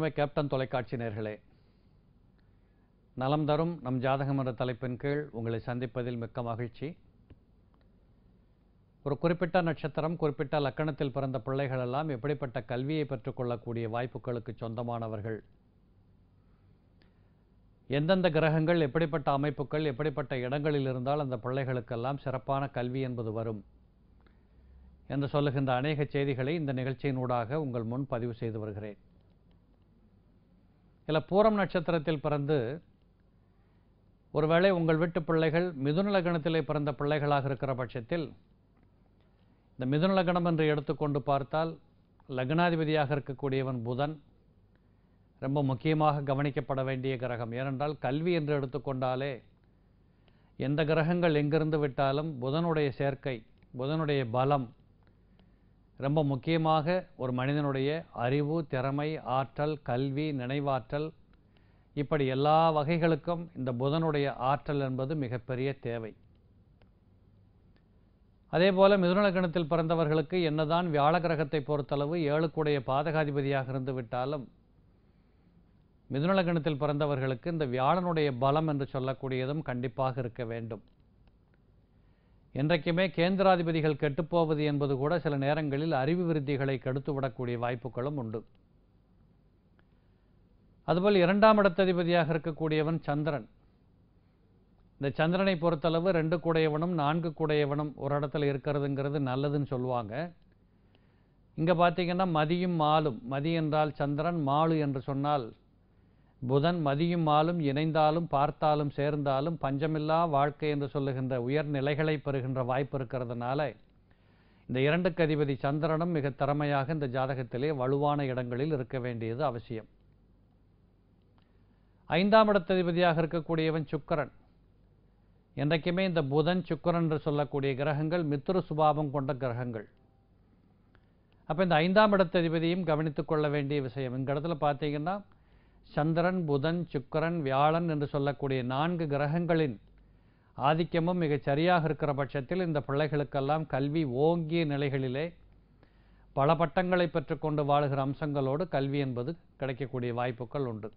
அருமை கேப்டன் தொலைக்காட்சி நேர்களே நலம் தரும் நம் ஜாதகம் என்ற தலைப்பின் கீழ் உங்களை சந்திப்பதில் மிக்க மகிழ்ச்சி. ஒரு குறிப்பிட்ட நட்சத்திரம் குறிப்பிட்ட லக்கணத்தில் பிறந்த பிள்ளைகள் எல்லாம் எப்படிப்பட்ட கல்வியை பெற்றுக்கொள்ளக்கூடிய வாய்ப்புகளுக்கு சொந்தமானவர்கள். எந்தெந்த கிரகங்கள் எப்படிப்பட்ட அமைப்புகள் எப்படிப்பட்ட இடங்களில் இருந்தால் அந்த பிள்ளைகளுக்கெல்லாம் சிறப்பான கல்வி என்பது வரும் என்று சொல்லுகின்ற அநேக செய்திகளை இந்த நிகழ்ச்சியினூடாக உங்கள் முன் பதிவு செய்து வருகிறேன். இதில் பூரம் நட்சத்திரத்தில் பிறந்து ஒருவேளை உங்கள் வீட்டு பிள்ளைகள் மிதுன லக்னத்திலே பிறந்த பிள்ளைகளாக இருக்கிற பட்சத்தில் இந்த மிதுன லக்னம் என்று எடுத்துக்கொண்டு பார்த்தால் லக்னாதிபதியாக இருக்கக்கூடியவன் புதன். ரொம்ப முக்கியமாக கவனிக்கப்பட வேண்டிய கிரகம். ஏனென்றால் கல்வி என்று எடுத்துக்கொண்டாலே எந்த கிரகங்கள் எங்கிருந்து விட்டாலும் புதனுடைய சேர்க்கை புதனுடைய பலம் ரொம்ப முக்கியமாக ஒரு மனிதனுடைய அறிவு திறமை ஆற்றல் கல்வி நினைவாற்றல் இப்படி எல்லா வகைகளுக்கும் இந்த புதனுடைய ஆற்றல் என்பது மிகப்பெரிய தேவை. அதே போல மிதுனலக்கணத்தில் பிறந்தவர்களுக்கு என்னதான் வியாழ கிரகத்தை பொறுத்தளவு ஏழுக்குடைய பாதகாதிபதியாக இருந்து விட்டாலும் மிதுனலக்கணத்தில் பிறந்தவர்களுக்கு இந்த வியாழனுடைய பலம் என்று சொல்லக்கூடியதும் கண்டிப்பாக இருக்க வேண்டும். என்றைக்குமே கேந்திராதிபதிகள் கெட்டுப்போவது என்பது கூட சில நேரங்களில் அறிவு விருத்திகளை கெடுத்து விடக்கூடிய வாய்ப்புகளும் உண்டு. அதுபோல் இரண்டாம் இடத்ததிபதியாக இருக்கக்கூடியவன் சந்திரன். இந்த சந்திரனை பொறுத்தளவு ரெண்டு கூடையவனும் நான்கு கூடையவனும் ஒரு இடத்துல இருக்கிறதுங்கிறது நல்லதுன்னு சொல்லுவாங்க. இங்கே பார்த்தீங்கன்னா மதியும் மாலும் மதி என்றால் சந்திரன் மாலு என்று சொன்னால் புதன் மதியுமாலும் இணைந்தாலும் பார்த்தாலும் சேர்ந்தாலும் பஞ்சமில்லா வாழ்க்கை என்று சொல்லுகின்ற உயர்நிலைகளை பெறுகின்ற வாய்ப்பு இருக்கிறதுனால இந்த இரண்டுக்கு அதிபதி சந்திரனும் மிக திறமையாக இந்த ஜாதகத்திலே வலுவான இடங்களில் இருக்க வேண்டியது அவசியம். ஐந்தாம் இடத்ததிபதியாக இருக்கக்கூடியவன் சுக்கரன். என்றைக்குமே இந்த புதன் சுக்கரன் என்று சொல்லக்கூடிய கிரகங்கள் மித்ரு சுபாவம் கொண்ட கிரகங்கள். அப்போ இந்த ஐந்தாம் இடத்ததிபதியும் கவனித்துக் கொள்ள வேண்டிய விஷயம் இந்த இடத்துல பார்த்தீங்கன்னா சந்திரன் புதன் சுக்கரன் வியாழன் என்று சொல்லக்கூடிய நான்கு கிரகங்களின் ஆதிக்கமும் மிகச் சரியாக இருக்கிற பட்சத்தில் இந்த பிள்ளைகளுக்கெல்லாம் கல்வி ஓங்கிய நிலைகளிலே பல பட்டங்களை பெற்றுக்கொண்டு வாழுகிற அம்சங்களோடு கல்வி என்பது கிடைக்கக்கூடிய வாய்ப்புகள் உண்டு.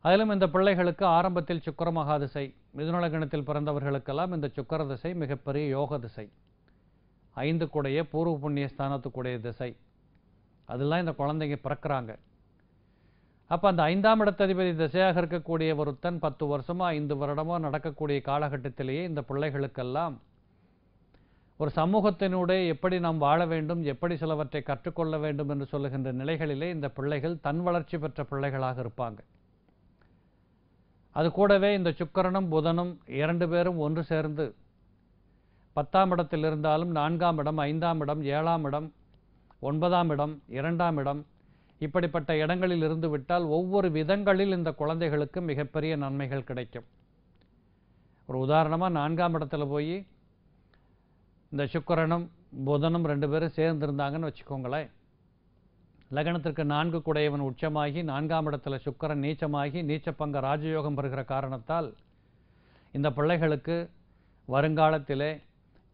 அதிலும் இந்த பிள்ளைகளுக்கு ஆரம்பத்தில் சுக்கர மகாதிசை மிதுனலகணத்தில் பிறந்தவர்களுக்கெல்லாம் இந்த சுக்கர திசை மிகப்பெரிய யோக திசை. ஐந்து கூடைய பூர்வ புண்ணிய ஸ்தானத்துக்குடைய திசை. அதெல்லாம் இந்த குழந்தைங்க பிறக்கிறாங்க. அப்போ அந்த ஐந்தாம் இடத்ததிபதி திசையாக இருக்கக்கூடிய ஒருத்தன் பத்து வருஷமோ ஐந்து வருடமோ நடக்கக்கூடிய காலகட்டத்திலேயே இந்த பிள்ளைகளுக்கெல்லாம் ஒரு சமூகத்தினுடைய எப்படி நாம் வாழ வேண்டும் எப்படி சிலவற்றை கற்றுக்கொள்ள வேண்டும் என்று சொல்லுகின்ற நிலைகளிலே இந்த பிள்ளைகள் தன் வளர்ச்சி பெற்ற பிள்ளைகளாக இருப்பாங்க. அது கூடவே இந்த சுக்கரனும் புதனும் இரண்டு பேரும் ஒன்று சேர்ந்து பத்தாம் இடத்தில் இருந்தாலும் நான்காம் இடம் ஐந்தாம் இடம் ஏழாம் இடம் ஒன்பதாம் இடம் இரண்டாம் இடம் இப்படிப்பட்ட இடங்களில் இருந்து விட்டால் ஒவ்வொரு விதங்களில் இந்த குழந்தைகளுக்கு மிகப்பெரிய நன்மைகள் கிடைக்கும். ஒரு உதாரணமாக நான்காம் இடத்துல போய் இந்த சுக்கரனும் புதனும் ரெண்டு பேரும் சேர்ந்திருந்தாங்கன்னு வச்சுக்கோங்களேன். லக்னத்திற்கு நான்கு குடையவன் உச்சமாகி நான்காம் இடத்துல சுக்கரன் நீச்சமாகி நீச்சப்பங்க ராஜயோகம் பெறுகிற காரணத்தால் இந்த பிள்ளைகளுக்கு வருங்காலத்திலே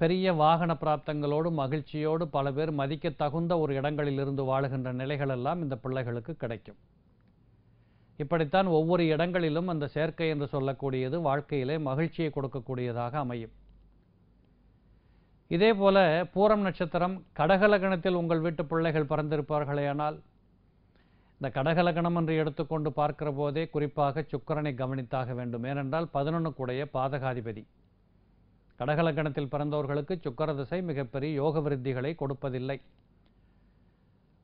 பெரிய வாகன பிராப்தங்களோடு மகிழ்ச்சியோடு பல பேர் மதிக்க தகுந்த ஒரு இடங்களில் இருந்து வாழுகின்ற நிலைகளெல்லாம் இந்த பிள்ளைகளுக்கு கிடைக்கும். இப்படித்தான் ஒவ்வொரு இடங்களிலும் அந்த சேர்க்கை என்று சொல்லக்கூடியது வாழ்க்கையிலே மகிழ்ச்சியை கொடுக்கக்கூடியதாக அமையும். இதே போல பூரம் நட்சத்திரம் கடகலகணத்தில் உங்கள் வீட்டு பிள்ளைகள் பிறந்திருப்பார்களேயானால் இந்த கடகலகணம் என்று எடுத்துக்கொண்டு பார்க்கிற போதே குறிப்பாக சுக்கரனை கவனித்தாக வேண்டும். ஏனென்றால் பதினொன்று கூடைய பாதகாதிபதி. கடகலக்கணத்தில் பிறந்தவர்களுக்கு சுக்கர திசை மிகப்பெரிய யோக விருத்திகளை கொடுப்பதில்லை.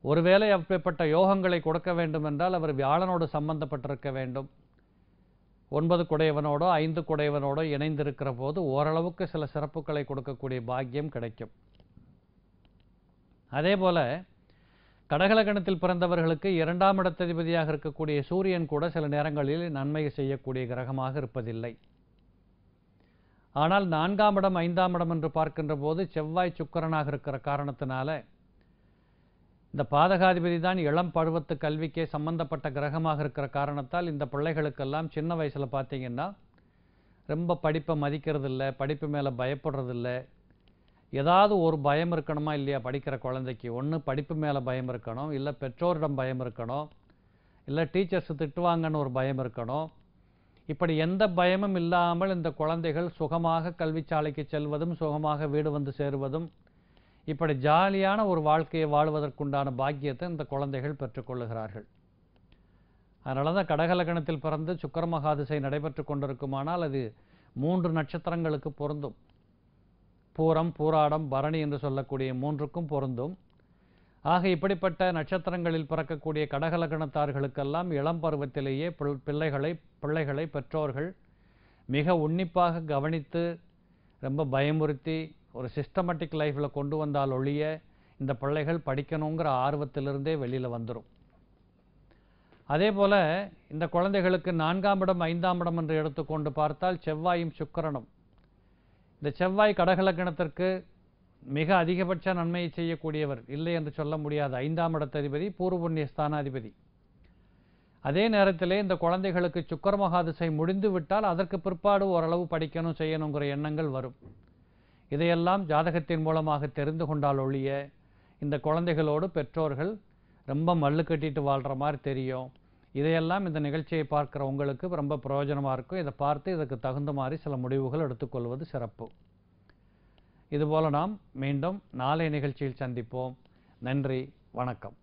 ஒருவேளை அப்படிப்பட்ட யோகங்களை கொடுக்க வேண்டும் என்றால் அவர் வியாழனோடு சம்பந்தப்பட்டிருக்க வேண்டும். ஒன்பது குடையவனோடோ ஐந்து குடையவனோடோ இணைந்திருக்கிற போது ஓரளவுக்கு சில சிறப்புகளை கொடுக்கக்கூடிய பாக்கியம் கிடைக்கும். அதே போல கடகலகணத்தில் பிறந்தவர்களுக்கு இரண்டாம் இடத்ததிபதியாக இருக்கக்கூடிய சூரியன் கூட சில நேரங்களில் நன்மை செய்யக்கூடிய கிரகமாக இருப்பதில்லை. ஆனால் நான்காம் இடம் ஐந்தாம் இடம் என்று பார்க்கின்ற போது செவ்வாய் சுக்கரனாக இருக்கிற காரணத்தினால இந்த பாதகாதிபதி தான் இளம் பருவத்து கல்விக்கே சம்பந்தப்பட்ட கிரகமாக இருக்கிற காரணத்தால் இந்த பிள்ளைகளுக்கெல்லாம் சின்ன வயசில் பார்த்தீங்கன்னா ரொம்ப படிப்பை மதிக்கிறது இல்லை படிப்பு மேலே பயப்படுறதில்ல. ஏதாவது ஒரு பயம் இருக்கணுமா இல்லையா படிக்கிற குழந்தைக்கு? ஒன்று படிப்பு மேலே பயம் இருக்கணும் இல்லை பெற்றோரிடம் பயம் இருக்கணும் இல்லை டீச்சர்ஸ் திட்டுவாங்கன்னு ஒரு பயம் இருக்கணும். இப்படி எந்த பயமும் இல்லாமல் இந்த குழந்தைகள் சுகமாக கல்விச்சாலைக்கு செல்வதும் சுகமாக வீடு வந்து சேருவதும் இப்படி ஜாலியான ஒரு வாழ்க்கையை வாழ்வதற்குண்டான பாக்கியத்தை இந்த குழந்தைகள் பெற்றுக்கொள்ளுகிறார்கள் அதனால தான் கடகலகணத்தில் பிறந்து சுக்கர மகாதிசை நடைபெற்று கொண்டிருக்குமானால் அது மூன்று நட்சத்திரங்களுக்கு பொருந்தும். பூரம் பூராடம் பரணி என்று சொல்லக்கூடிய மூன்றுக்கும் பொருந்தும். ஆக இப்படிப்பட்ட நட்சத்திரங்களில் பிறக்கக்கூடிய கடகலகணத்தார்களுக்கெல்லாம் இளம் பருவத்திலேயே பிள்- பிள்ளைகளை பிள்ளைகளை பெற்றோர்கள் மிக உன்னிப்பாக கவனித்து ரொம்ப பயமுறுத்தி ஒரு சிஸ்டமேட்டிக் லைஃப்பில் கொண்டு வந்தால் ஒழிய இந்த பிள்ளைகள் படிக்கணுங்கிற ஆர்வத்திலிருந்தே வெளியில் வந்துடும் அதே போல் இந்த குழந்தைகளுக்கு நான்காம் இடம் ஐந்தாம் இடம் என்று எடுத்துக்கொண்டு பார்த்தால் செவ்வாயும் சுக்கரனும். இந்த செவ்வாய் கடகலக்கணத்திற்கு மிக அதிகபட்ச நன்மையை செய்யக்கூடியவர் இல்லை என்று சொல்ல முடியாது ஐந்தாம் இடத்ததிபதி பூர்வபுண்ணிய ஸ்தானாதிபதி. அதே நேரத்திலே இந்த குழந்தைகளுக்கு சுக்கர மகாதிசை முடிந்து விட்டால் அதற்கு பிற்பாடு ஓரளவு படிக்கணும் செய்யணுங்கிற எண்ணங்கள் வரும். இதையெல்லாம் ஜாதகத்தின் மூலமாக தெரிந்து கொண்டால் ஒழிய இந்த குழந்தைகளோடு பெற்றோர்கள் ரொம்ப மல்லு கட்டிட்டு வாழ்கிற மாதிரி தெரியும். இதையெல்லாம் இந்த நிகழ்ச்சியை பார்க்குற உங்களுக்கு ரொம்ப பிரயோஜனமாக இருக்கும். இதை பார்த்து இதுக்கு தகுந்த மாதிரி சில முடிவுகள் எடுத்துக்கொள்வது சிறப்பு. இதுபோல நாம் மீண்டும் நாளை நிகழ்ச்சியில் சந்திப்போம். நன்றி வணக்கம்.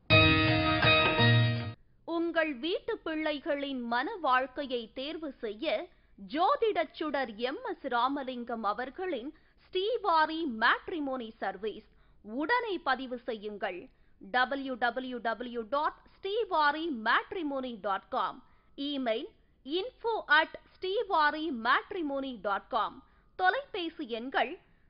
உங்கள் வீட்டு பிள்ளைகளின் மன வாழ்க்கையை தேர்வு செய்ய ஜோதிடச் சுடர் எம் எஸ் ராமலிங்கம் அவர்களின் ஸ்ரீவாரி மேட்ரிமோனி சர்வீஸ் உடனே பதிவு செய்யுங்கள். W W W dot Srivari matrimony dot com email info at Srivari matrimony dot com தொலைபேசி எண்கள்